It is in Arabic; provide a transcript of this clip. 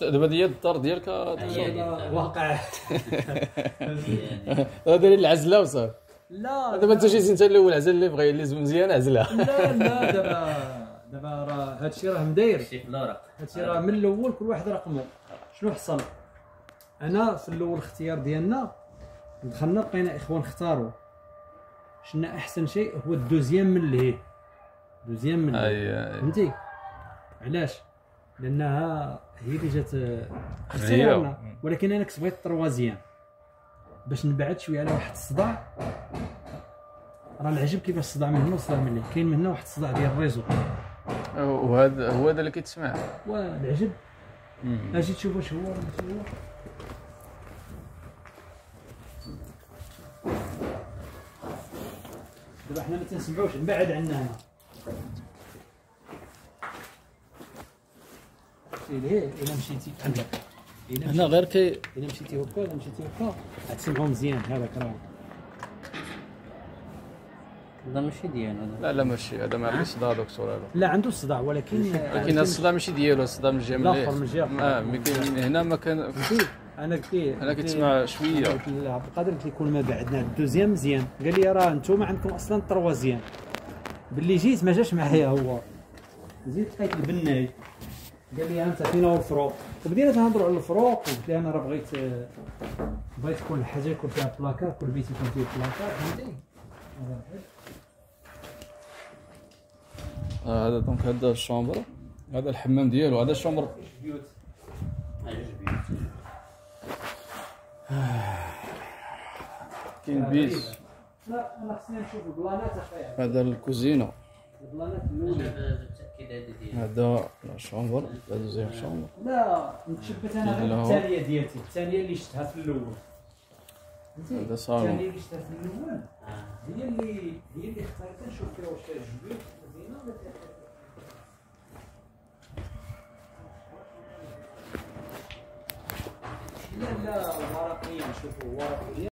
دابا ديال الدار ديالك واقع. داير العزلة وصافي لا. دابا انت شي انت الأول عزل اللي بغى اللي مزيان عزلة. لا لا دابا دابا راه هادشي راه مداير. هادشي راه. من الأول كل واحد رقمه شنو حصل؟ أنا في الأول الاختيار ديالنا دخلنا لقينا إخوان اختاروا. شنا أحسن شيء هو الدوزيام من لهيه. deuxième من لهيه. فهمتي؟ علاش؟ لأنها هي اللي جات هي. اختيارنا ولكن أنا بغيت ال troisième باش نبعد شوية على واحد الصداع راه العجب كيفاش الصداع من هنا والصداع من هنا كاين من هنا واحد الصداع ديال ال réseau. وهذا هو هذا اللي كيتسمع. والعجب. أجي تشوف واش هو دابا حنا ما تنسمعوش. نبعد عنا. هنا ليه الا مشيتي هنا غير كي الا مشيتي هكا الا مشيتي هكا غتسمعو مزيان هذاك راه هذا ماشي ديالو هذا لا لا ماشي. هذا ما عندوش صداع دكتور هذا لا عنده الصداع ولكن ولكن الصداع ماشي ديالو الصداع من الجهه من الجهة. آه كاين من هنا ما كان أنا قلت ليه أنا كتسمع شوية. قلت له عبد القادر قلت لكم ما بعدنا. الدوزيام مزيان. قال لي راه أنتم عندكم أصلا التروازيام باللي جيت ما جاش معايا هو. زيد لقيت البناي قال لي أنت فينا هو الفروق وبدينا تنهضروا على الفروق وقلت له أنا راه بغيت بغيت كل حاجة يكون فيها بلاكار كل بيت يكون فيه بلاكار فهمتي؟ آه، هذا donc هذا ال chambre هذا الحمام ديالو. هذا ال chambre بيوت كاين بيت. لا أنا خصني نشوف البلانات اخويا هذا الكوزينة. هذا ال chambre هذا deuxième chambre لا نتشبت أنا لا، غير الثانية ديالتي. الثانية اللي شفتها في الأول. فهمتي؟ هذا صالون. الثانية اللي شفتها في الأول. هي اللي هي اللي اختاريتها نشوف فيها واش فيها شي بيت مزيانه ولا لا لا ورقيا شوفوا ورقيا